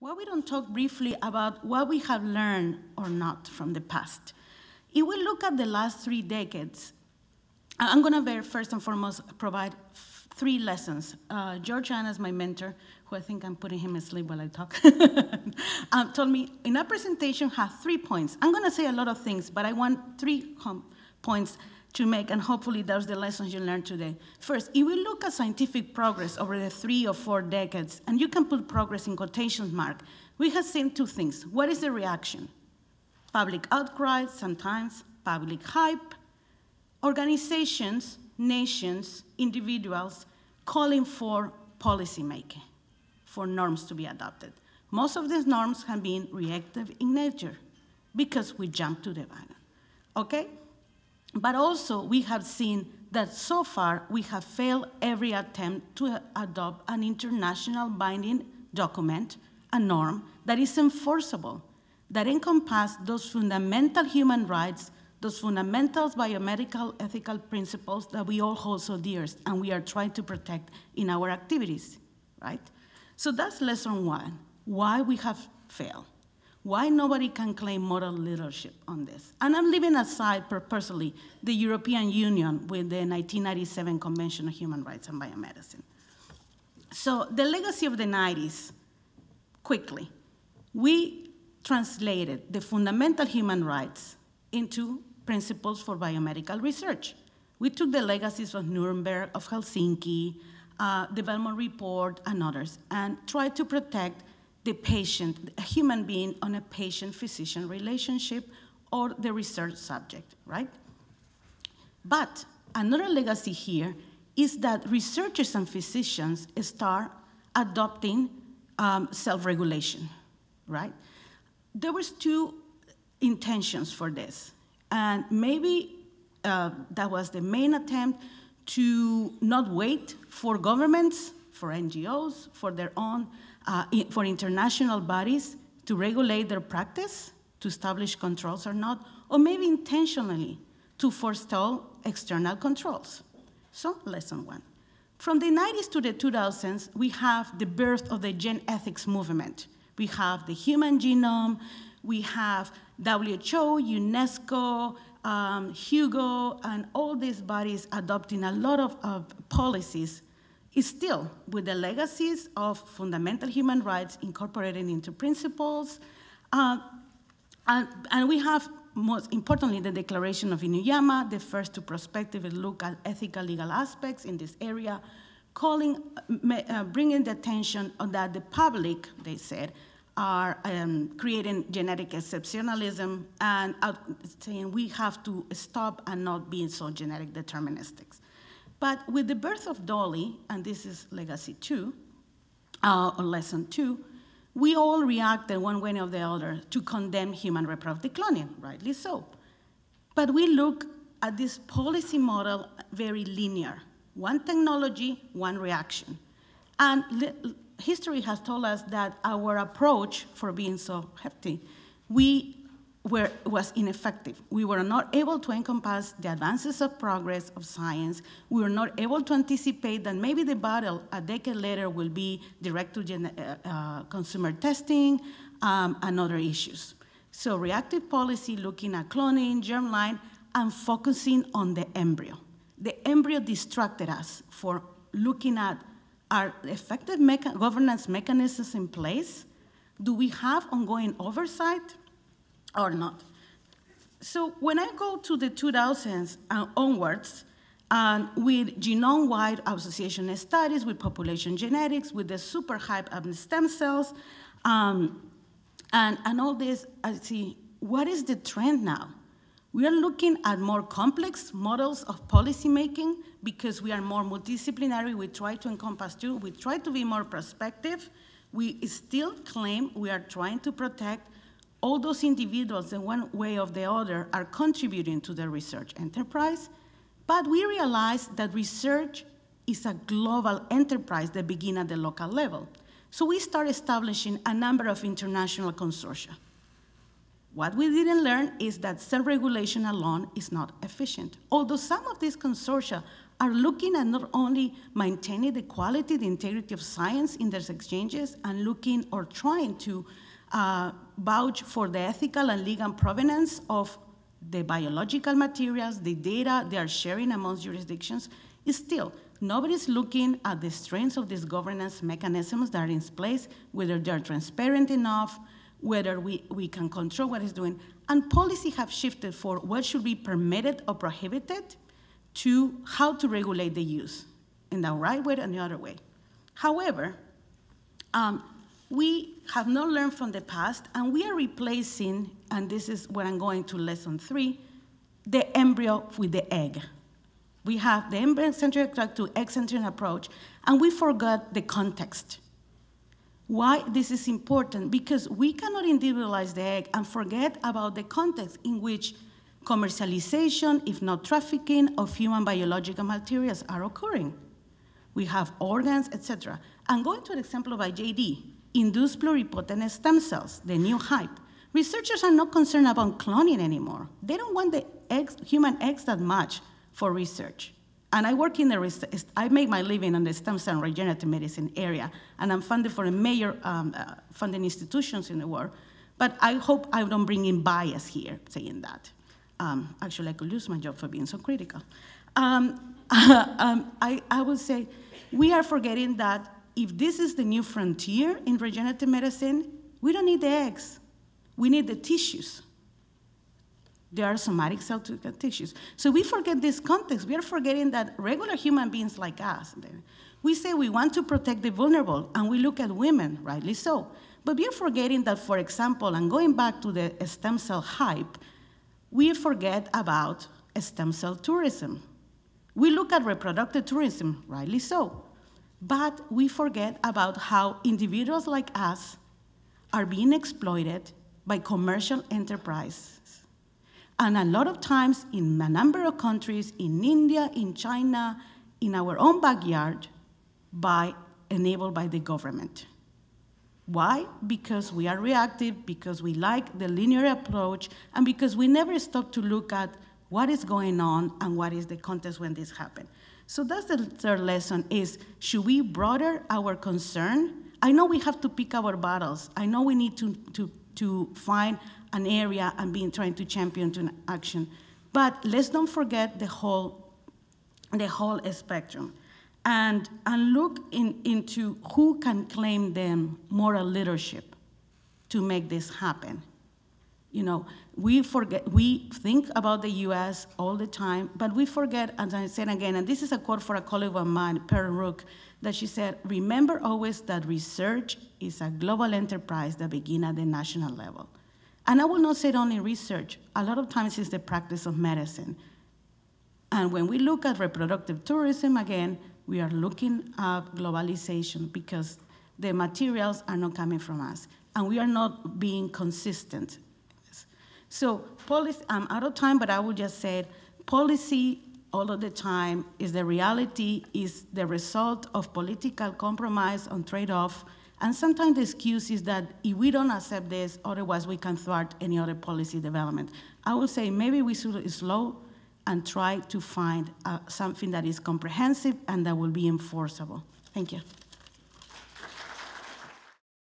Why we don't talk briefly about what we have learned or not from the past? If we look at the last three decades, I'm going to first and foremost provide three lessons. Uh, George Annas, my mentor, who I think I'm putting him asleep while I talk, um, told me in a presentation have three points. I'm going to say a lot of things, but I want three points to make, and hopefully those are the lessons you learned today. First, if we look at scientific progress over the three or four decades, and you can put progress in quotation mark, we have seen two things. What is the reaction? Public outcry, sometimes public hype, organizations, nations, individuals calling for policymaking for norms to be adopted. Most of these norms have been reactive in nature because we jumped to the wagon, okay? But also we have seen that so far we have failed every attempt to adopt an international binding document, a norm that is enforceable, that encompasses those fundamental human rights, those fundamental biomedical ethical principles that we all hold so dear and we are trying to protect in our activities, right? So that's lesson one, why we have failed. Why nobody can claim moral leadership on this? And I'm leaving aside purposely the European Union with the 1997 Convention on Human Rights and Biomedicine. So the legacy of the 90s, quickly, we translated the fundamental human rights into principles for biomedical research. We took the legacies of Nuremberg, of Helsinki, uh, the Belmont Report, and others, and tried to protect the patient, a human being on a patient-physician relationship or the research subject, right? But another legacy here is that researchers and physicians start adopting um, self-regulation, right? There was two intentions for this, and maybe uh, that was the main attempt to not wait for governments, for NGOs, for their own, uh, for international bodies to regulate their practice, to establish controls or not, or maybe intentionally to forestall external controls. So, lesson one. From the 90s to the 2000s, we have the birth of the gen ethics movement. We have the human genome, we have WHO, UNESCO, um, HUGO, and all these bodies adopting a lot of, of policies is still with the legacies of fundamental human rights incorporated into principles. Uh, and, and, we have, most importantly, the Declaration of Inuyama, the first to prospectively look at ethical legal aspects in this area, calling, uh, bringing the attention that the public, they said, are um, creating genetic exceptionalism and saying we have to stop and not being so genetic deterministics. But with the birth of Dolly, and this is legacy two, uh, or lesson two, we all reacted one way or the other to condemn human reproductive cloning, rightly so. But we look at this policy model very linear. One technology, one reaction. And history has told us that our approach for being so hefty, we were, was ineffective. We were not able to encompass the advances of progress of science. We were not able to anticipate that maybe the battle a decade later will be direct to uh, uh, consumer testing um, and other issues. So reactive policy looking at cloning, germline, and focusing on the embryo. The embryo distracted us for looking at are effective mecha governance mechanisms in place? Do we have ongoing oversight or not? So when I go to the 2000s and onwards, and with genome-wide association studies, with population genetics, with the super hype of stem cells, um, and, and all this, I see, what is the trend now? We are looking at more complex models of policymaking because we are more multidisciplinary. We try to encompass two. We try to be more prospective. We still claim we are trying to protect all those individuals in one way or the other are contributing to the research enterprise. But we realize that research is a global enterprise that begins at the local level. So we start establishing a number of international consortia. What we didn't learn is that self-regulation alone is not efficient. Although some of these consortia are looking at not only maintaining the quality, the integrity of science in their exchanges, and looking or trying to uh, vouch for the ethical and legal provenance of the biological materials, the data they are sharing amongst jurisdictions, is still nobody's looking at the strengths of these governance mechanisms that are in place, whether they're transparent enough, whether we, we can control what it's doing. And policy have shifted for what should be permitted or prohibited to how to regulate the use in the right way and the other way. However, um, we have not learned from the past, and we are replacing, and this is where I'm going to lesson three, the embryo with the egg. We have the embryo-centric to egg-centric approach, and we forgot the context. Why this is important? Because we cannot individualize the egg and forget about the context in which commercialization, if not trafficking, of human biological materials are occurring. We have organs, etc. And going to an example of IJD, induced pluripotent stem cells, the new hype. Researchers are not concerned about cloning anymore. They don't want the eggs, human eggs that much for research. And I work in the, I make my living in the stem cell and regenerative medicine area, and I'm funded for a major um, uh, funding institutions in the world. But I hope I don't bring in bias here saying that. Um, actually, I could lose my job for being so critical. Um, um, I, I would say we are forgetting that if this is the new frontier in regenerative medicine, we don't need the eggs. We need the tissues. There are somatic cell tissues. So we forget this context. We are forgetting that regular human beings like us, we say we want to protect the vulnerable, and we look at women, rightly so. But we are forgetting that, for example, and going back to the stem cell hype, we forget about stem cell tourism. We look at reproductive tourism, rightly so, but we forget about how individuals like us are being exploited by commercial enterprises. And a lot of times in a number of countries, in India, in China, in our own backyard, by enabled by the government. Why? Because we are reactive, because we like the linear approach, and because we never stop to look at what is going on and what is the context when this happened. So that's the third lesson is, should we broaden our concern? I know we have to pick our battles. I know we need to, to, to find an area and be trying to champion to an action. But let's don't forget the whole, the whole spectrum and, and look in, into who can claim them moral leadership to make this happen. You know, we forget, we think about the US all the time, but we forget, as I said again, and this is a quote for a colleague of mine, Perrin Rook, that she said, remember always that research is a global enterprise that begins at the national level. And I will not say only research, a lot of times it's the practice of medicine. And when we look at reproductive tourism, again, we are looking at globalization because the materials are not coming from us, and we are not being consistent. So policy, I'm out of time, but I will just say policy all of the time is the reality, is the result of political compromise on trade-off, and sometimes the excuse is that if we don't accept this, otherwise we can thwart any other policy development. I would say maybe we should slow and try to find uh, something that is comprehensive and that will be enforceable. Thank you.